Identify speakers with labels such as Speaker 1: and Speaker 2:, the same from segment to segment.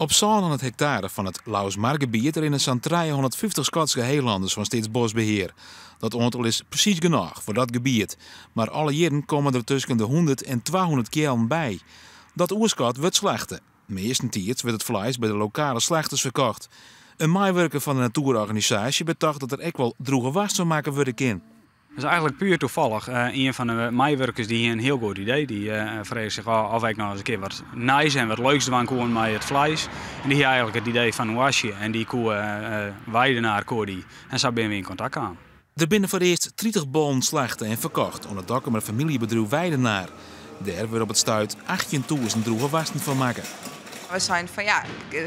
Speaker 1: Op 700 hectare van het Lausmargebied in zo'n 350 Schotse heilanders van steeds bosbeheer. Dat aantal is precies genoeg voor dat gebied. Maar alle jaren komen er tussen de 100 en 200 kelen bij. Dat oerschot wordt slechte. Meestentijd wordt het vlees bij de lokale slechters verkocht. Een maaiwerker van de natuurorganisatie betocht dat er ook wel droege was van maken worden kan.
Speaker 2: Dat is eigenlijk puur toevallig. Uh, een van de meewerkers die een heel goed idee. Die uh, zich af ik nou eens een keer wat nice en wat leuks doen kon met het vlees. En die had eigenlijk het idee van wasje. En die koe uh, weiden naar die. En zo ben we in contact aan.
Speaker 1: Er binnen voor eerst 30 bonen slechte en verkocht onder dak met familiebedrijf Weidenaar. Daar wordt op het stuit 18 toeristen droege wasten van maken.
Speaker 3: We zijn van ja,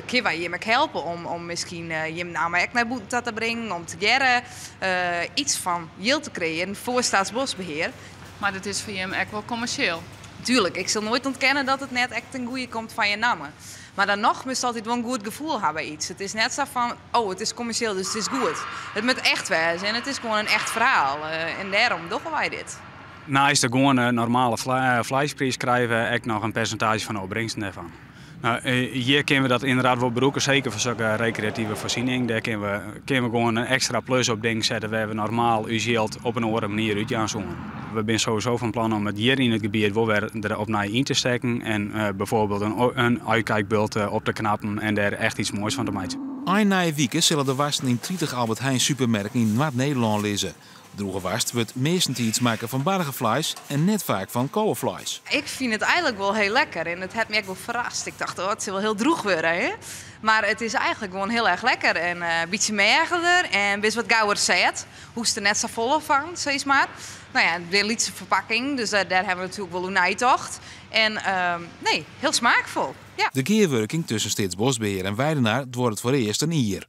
Speaker 3: kun wij je me helpen om, om misschien uh, je naam echt naar boete te brengen, om te jaren uh, iets van yield te creëren voor Staatsbosbeheer.
Speaker 4: Maar dat is voor je echt wel commercieel.
Speaker 3: Tuurlijk, ik zal nooit ontkennen dat het net echt een goede komt van je namen. Maar dan nog moest altijd wel een goed gevoel hebben iets. Het is net zo van, oh het is commercieel, dus het is goed. Het moet echt wezen en het is gewoon een echt verhaal. Uh, en daarom doen wij dit.
Speaker 2: Naast de gewone normale vleisprijs krijgen we ook nog een percentage van de opbrengsten ervan. Nou, eh, hier kunnen we dat inderdaad wel beroeken, zeker voor zulke recreatieve voorziening. Daar kunnen we, kunnen we gewoon een extra plus op ding zetten waar we normaal uw op een andere manier uit gaan. We zijn sowieso van plan om het hier in het gebied wel weer erop naar in te steken en uh, bijvoorbeeld een, een uitkijkbeeld uh, op te knappen en daar echt iets moois van te maken.
Speaker 1: Een na zullen de wasten in 30 Albert Heijn supermerken in Noord-Nederland lezen. Droge worst wordt meestal iets maken van bargevlees en net vaak van kolenvlees.
Speaker 3: Ik vind het eigenlijk wel heel lekker en het heeft me echt wel verrast. Ik dacht, oh, het zal wel heel droeg worden. Hè? Maar het is eigenlijk gewoon heel erg lekker en uh, een beetje en best wat gauwer zet. Hoest er net zo vol van, zeg maar. Nou ja, de lietse verpakking, dus uh, daar hebben we natuurlijk wel een nijtocht. En uh, nee, heel smaakvol. Ja.
Speaker 1: De keerwerking tussen Steeds Bosbeheer en Weidenaar wordt het voor eerst een hier.